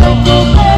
go, go, go.